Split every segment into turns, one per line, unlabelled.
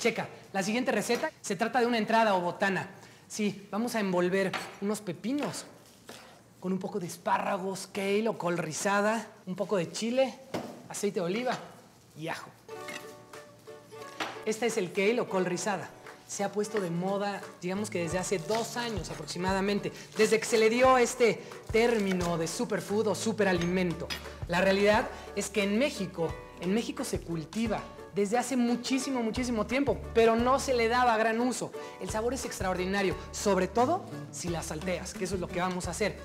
Checa, la siguiente receta se trata de una entrada o botana. Sí, vamos a envolver unos pepinos con un poco de espárragos, kale o col rizada, un poco de chile, aceite de oliva y ajo. Este es el kale o col rizada. Se ha puesto de moda, digamos que desde hace dos años aproximadamente, desde que se le dio este término de superfood o superalimento. La realidad es que en México, en México se cultiva desde hace muchísimo, muchísimo tiempo, pero no se le daba gran uso. El sabor es extraordinario, sobre todo si la salteas, que eso es lo que vamos a hacer.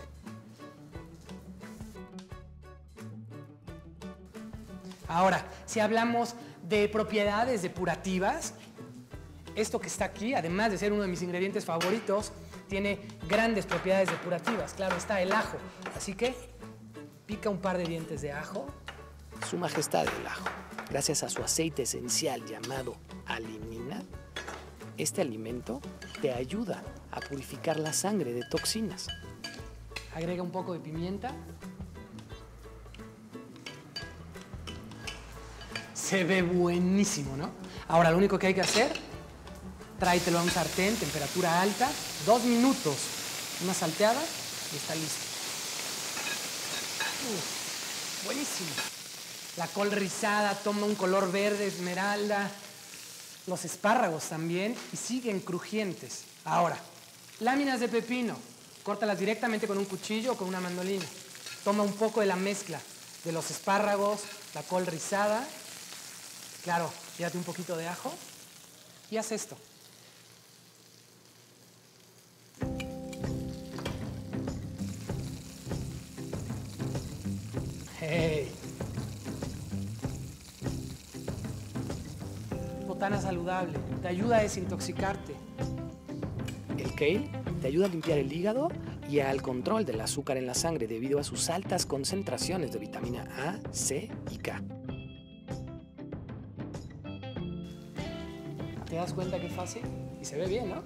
Ahora, si hablamos de propiedades depurativas, esto que está aquí, además de ser uno de mis ingredientes favoritos, tiene grandes propiedades depurativas. Claro, está el ajo. Así que pica un par de dientes de ajo.
Su majestad el ajo, gracias a su aceite esencial llamado alimina, este alimento te ayuda a purificar la sangre de toxinas.
Agrega un poco de pimienta. Se ve buenísimo, ¿no? Ahora lo único que hay que hacer, tráetelo a un sartén, temperatura alta, dos minutos, una salteada y está listo. Buenísimo. La col rizada toma un color verde esmeralda, los espárragos también y siguen crujientes. Ahora, láminas de pepino, córtalas directamente con un cuchillo o con una mandolina. Toma un poco de la mezcla de los espárragos, la col rizada Claro, llévate un poquito de ajo y haz esto. Hey. Saludable, te ayuda a desintoxicarte.
El kale te ayuda a limpiar el hígado y al control del azúcar en la sangre debido a sus altas concentraciones de vitamina A, C y K.
¿Te das cuenta qué fácil? Y se ve bien, ¿no?